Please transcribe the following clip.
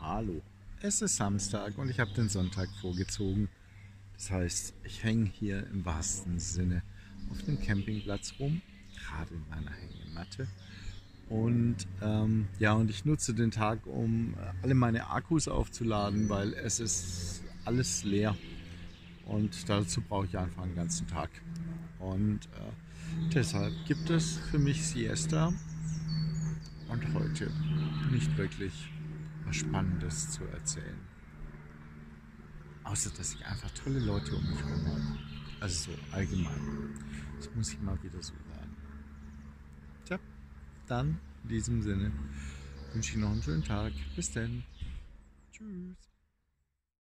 Hallo, es ist Samstag und ich habe den Sonntag vorgezogen. Das heißt, ich hänge hier im wahrsten Sinne auf dem Campingplatz rum, gerade in meiner Hängematte. Und ähm, ja, und ich nutze den Tag, um äh, alle meine Akkus aufzuladen, weil es ist alles leer. Und dazu brauche ich einfach einen ganzen Tag. Und äh, deshalb gibt es für mich Siesta und heute nicht wirklich was Spannendes zu erzählen. Außer, dass ich einfach tolle Leute um mich herum habe. Also so allgemein. Das muss ich mal wieder so sagen. Tja, dann in diesem Sinne wünsche ich noch einen schönen Tag. Bis dann. Tschüss.